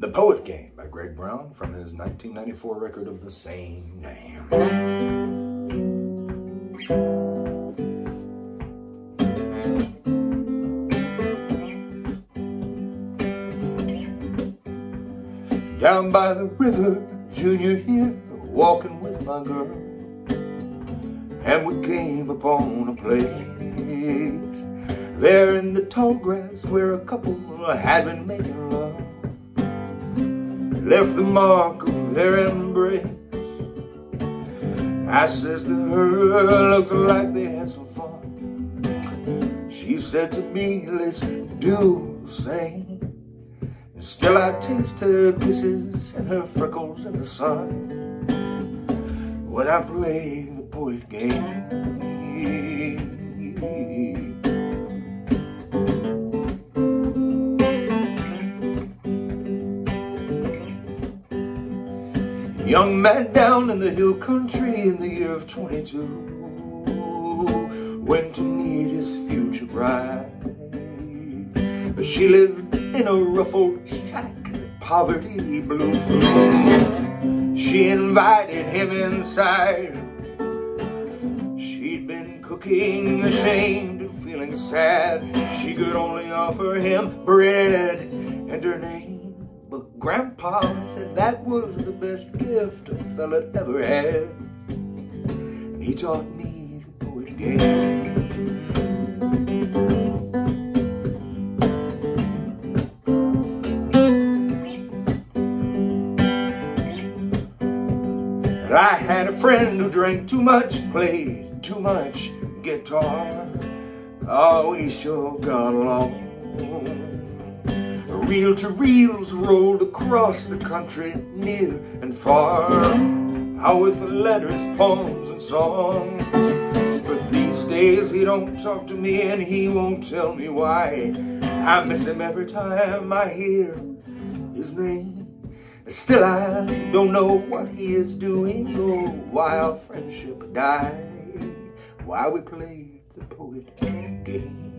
The Poet Game by Greg Brown from his 1994 record of the same name. Down by the river, Junior here, walking with my girl. And we came upon a place there in the tall grass where a couple had been making love left the mark of their embrace. I says to her, looks like they had some fun. She said to me, let's do the same. And still I taste her kisses and her freckles in the sun. When I play the poet game. Young man down in the hill country in the year of 22 Went to meet his future bride. But she lived in a rough old shack that poverty blew through. She invited him inside. She'd been cooking ashamed and feeling sad. She could only offer him bread and her name Grandpa said that was the best gift a fella ever had. And he taught me the poet game. I had a friend who drank too much, played too much guitar. Oh, we sure got along. Reel to reels rolled across the country, near and far. How with letters, poems, and songs. But these days he don't talk to me and he won't tell me why. I miss him every time I hear his name. Still I don't know what he is doing oh, or why our friendship died. Why we played the poet game.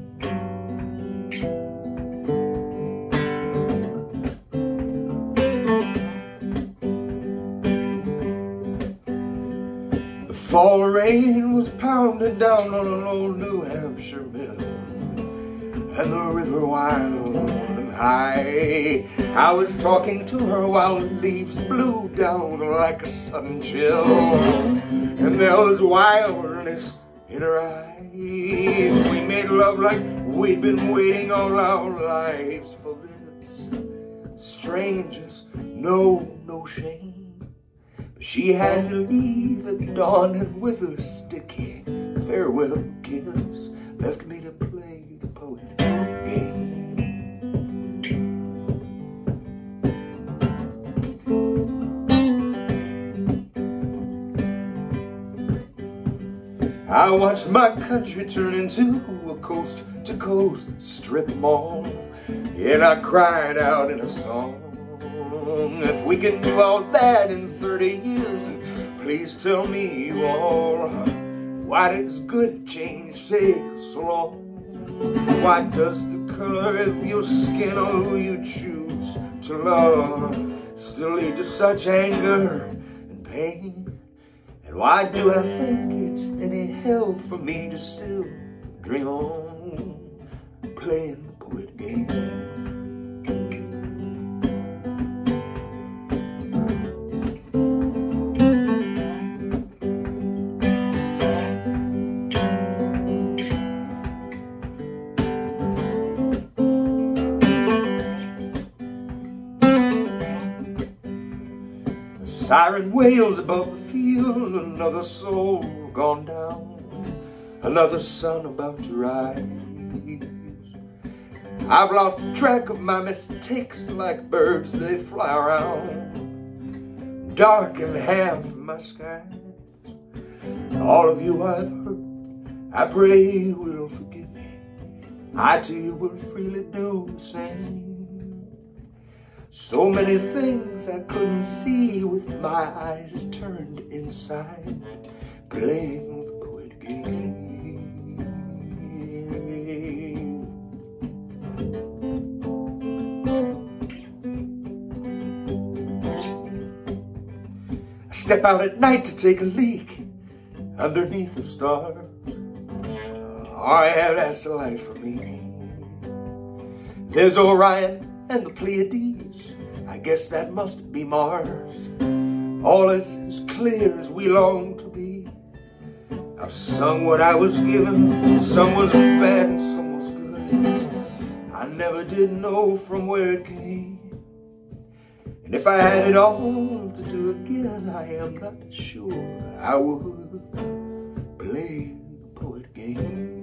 Fall rain was pounding down on an old New Hampshire mill. And the river wild and high. I was talking to her while the leaves blew down like a sudden chill. And there was wildness in her eyes. We made love like we'd been waiting all our lives for this. Strangers, no, no shame she had to leave at dawn and with her sticky farewell kiss left me to play the poet game. I watched my country turn into a coast to coast strip mall and I cried out in a song if we can do all that in 30 years, please tell me you all, why does good change take so long? Why does the color of your skin or who you choose to love still lead to such anger and pain? And why do I think it's any help for me to still dream on playing the poet game? Siren wails above the field, another soul gone down, another sun about to rise. I've lost track of my mistakes like birds, they fly around, darken half my skies. All of you I've hurt, I pray you will forgive me. I too will freely do the same. So many things I couldn't see with my eyes turned inside, playing the quid game. I step out at night to take a leak underneath the star. Oh yeah, that's the life for me. There's Orion and the Pleiades. I guess that must be Mars. All is as clear as we long to be. I've sung what I was given. Some was bad and some was good. I never did know from where it came. And if I had it all to do again, I am not sure I would play the poet game.